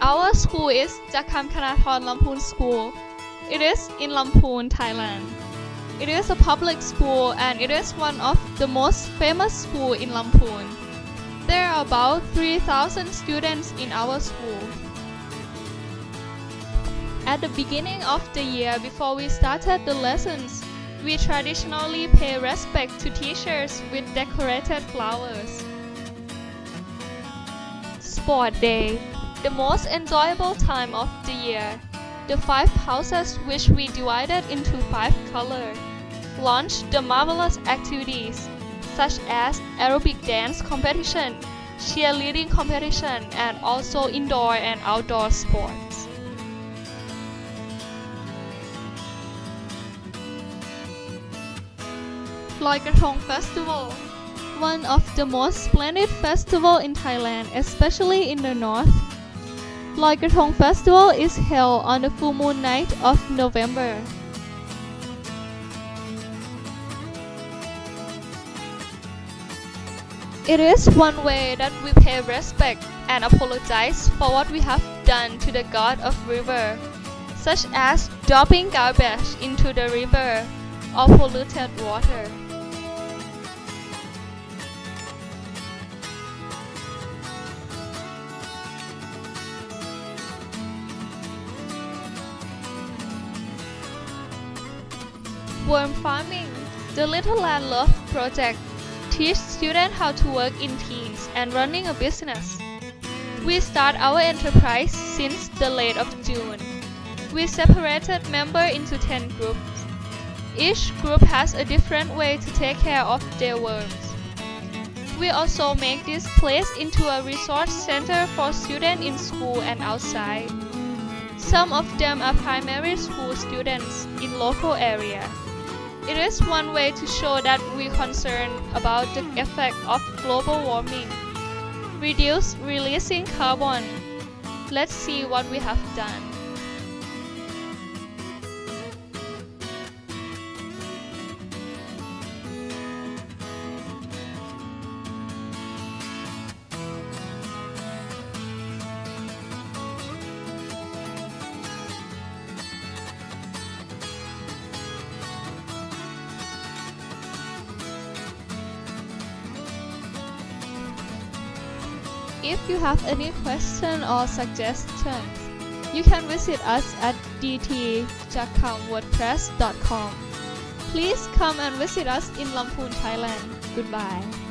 Our school is Chakkham Kanathon Lamphun School. It is in Lamphun, Thailand. It is a public school and it is one of the most famous school in Lamphun. There are about 3,000 students in our school. At the beginning of the year before we started the lessons, we traditionally pay respect to teachers with decorated flowers. Sport Day, the most enjoyable time of the year. The five houses which we divided into five colors launched the marvelous activities such as aerobic dance competition, cheerleading competition, and also indoor and outdoor sports. Loi Festival one of the most splendid festival in Thailand, especially in the north. Loi Festival is held on the full moon night of November. It is one way that we pay respect and apologize for what we have done to the god of river, such as dumping garbage into the river or polluted water. Worm farming. The Little Land Love project teach students how to work in teams and running a business. We start our enterprise since the late of June. We separated members into 10 groups. Each group has a different way to take care of their worms. We also make this place into a resource center for students in school and outside. Some of them are primary school students in local area. It is one way to show that we're concerned about the effect of global warming. Reduce releasing carbon. Let's see what we have done. If you have any question or suggestions, you can visit us at dtjakamwordpress.com. Please come and visit us in Lamphun, Thailand. Goodbye.